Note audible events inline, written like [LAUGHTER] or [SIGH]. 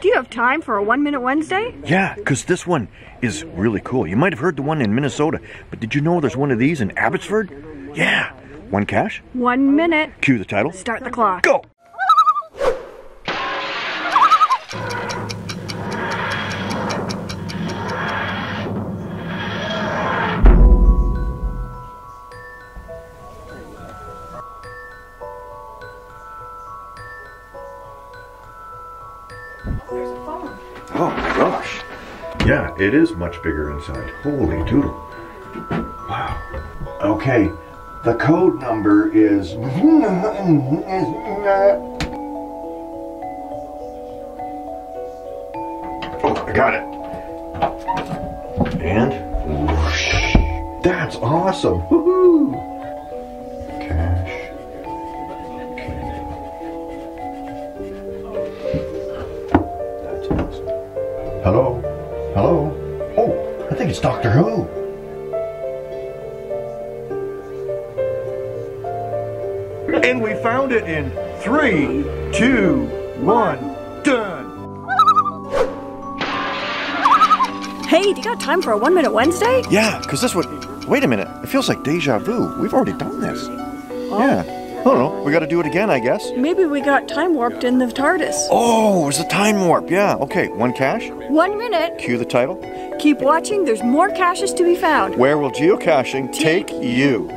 Do you have time for a One Minute Wednesday? Yeah, because this one is really cool. You might have heard the one in Minnesota, but did you know there's one of these in Abbotsford? Yeah. One cache? One minute. Cue the title. Start the clock. Go! Oh my gosh. Yeah, it is much bigger inside. Holy doodle. Wow. Okay, the code number is. [LAUGHS] Oh, I got it. And. That's awesome. Hello? Hello? Oh, I think it's Doctor Who. And we found it in three, two, one, done. Hey, do you got time for a One Minute Wednesday? Yeah, because this would. Wait a minute. It feels like deja vu. We've already done this. Oh. Yeah. I don't know. We got to do it again, I guess. Maybe we got time warped in the TARDIS. Oh, it was a time warp. Yeah. Okay. One cache. One minute. Cue the title. Keep watching, there's more caches to be found. Where will geocaching take you?